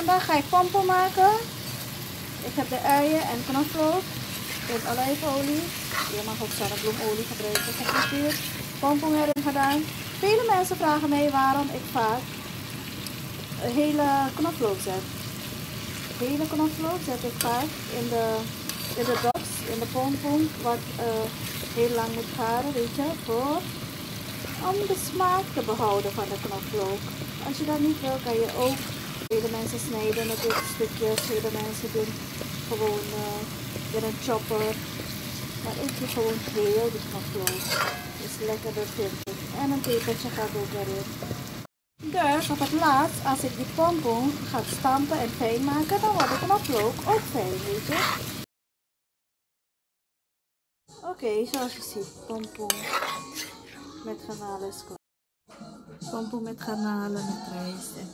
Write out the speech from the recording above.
vandaag ga ik pompo maken. Ik heb de uien en knoflook in olijfolie. Je mag ook zonnebloemolie gebruiken, gefrituurd. Pompoen erin gedaan. Vele mensen vragen mij waarom ik vaak hele knoflook zet. Hele knoflook zet ik vaak in de, in de box, in de pompoen, wat uh, heel lang moet garen, weet je, voor, om de smaak te behouden van de knoflook. Als je dat niet wil, kan je ook Vele mensen snijden natuurlijk stukjes, vele mensen doen gewoon uh, in een chopper. Maar ik doe gewoon heel de knoflook. Is lekkerder vind ik. En een pepertje gaat ook erin. Dus op het laatst, als ik die pompoen ga stampen en fijn maken, dan wordt de knoflook ook fijn, weet je. Oké, zoals je ziet, pompoen met garnalen is. Pompoen met garnalen, met rijst en